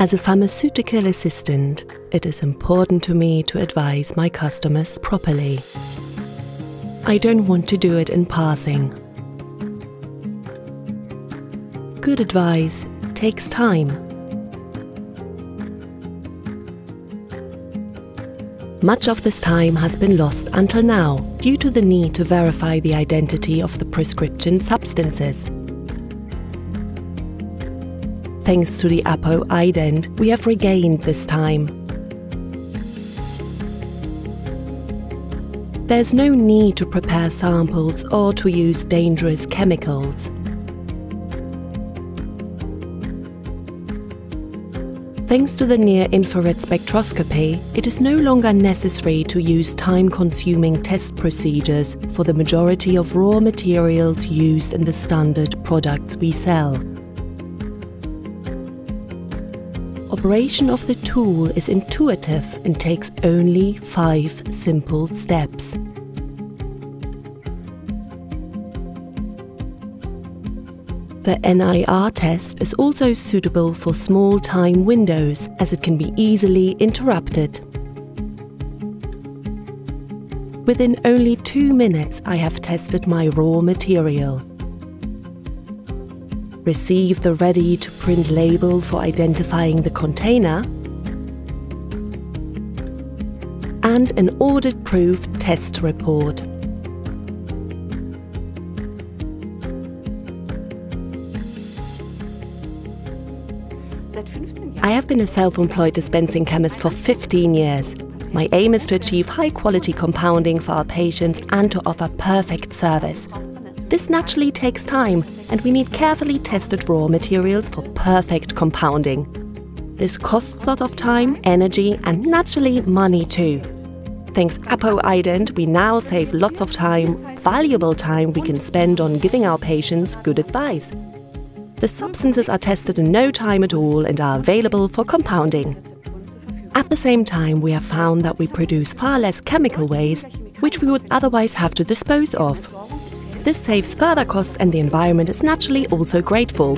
As a pharmaceutical assistant, it is important to me to advise my customers properly. I don't want to do it in passing. Good advice takes time. Much of this time has been lost until now due to the need to verify the identity of the prescription substances. Thanks to the Apo ident, we have regained this time. There's no need to prepare samples or to use dangerous chemicals. Thanks to the near-infrared spectroscopy, it is no longer necessary to use time-consuming test procedures for the majority of raw materials used in the standard products we sell. Operation of the tool is intuitive and takes only five simple steps. The NIR test is also suitable for small time windows as it can be easily interrupted. Within only two minutes I have tested my raw material. Receive the ready-to-print label for identifying the container and an audit-proof test report. I have been a self-employed dispensing chemist for 15 years. My aim is to achieve high-quality compounding for our patients and to offer perfect service. This naturally takes time, and we need carefully tested raw materials for perfect compounding. This costs lots of time, energy, and naturally money too. Thanks Apoident, we now save lots of time, valuable time we can spend on giving our patients good advice. The substances are tested in no time at all and are available for compounding. At the same time, we have found that we produce far less chemical waste, which we would otherwise have to dispose of. This saves further costs and the environment is naturally also grateful.